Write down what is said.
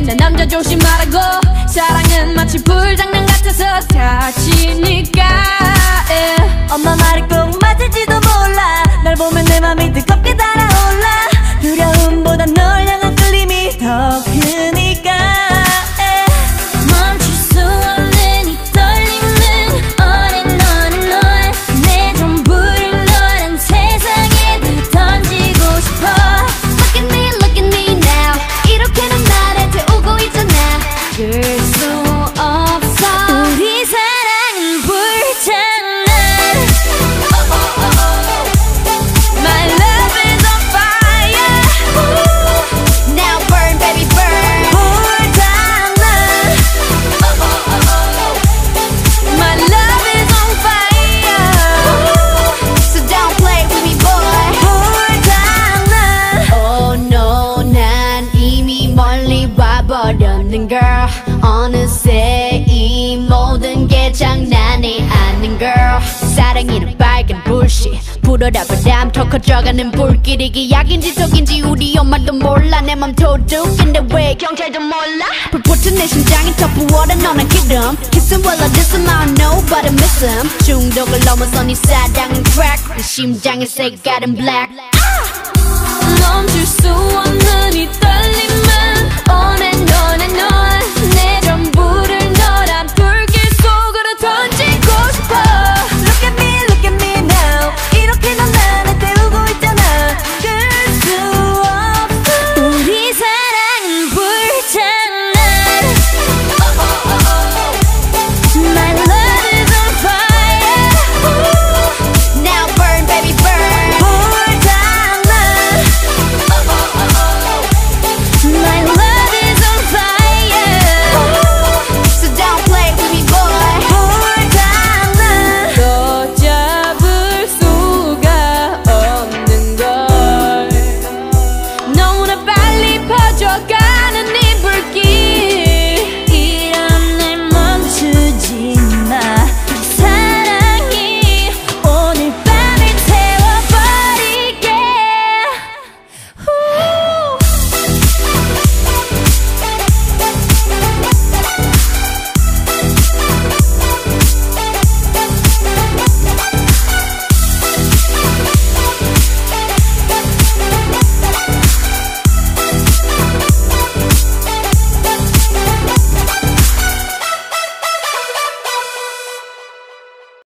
맨날 남자 조심하라고 사랑은 마치 불장난 같아서 다치니까. 와버렸는 girl. 어느새 이 모든 게 장난이 아닌 girl. 사랑이는 빨간 불씨 불어라 바람 더 커져가는 불길이 기약인지 속인지 우리 엄마도 몰라. 내 맘 도둑인데 왜 경찰도 몰라? 불붙은 내 심장이 더 부어라 너는 기름. Kiss him while I diss him I don't know but I miss him 중독을 넘어서 네 사랑은 crack. 내 심장의 색깔은 black. 멈출 수 없는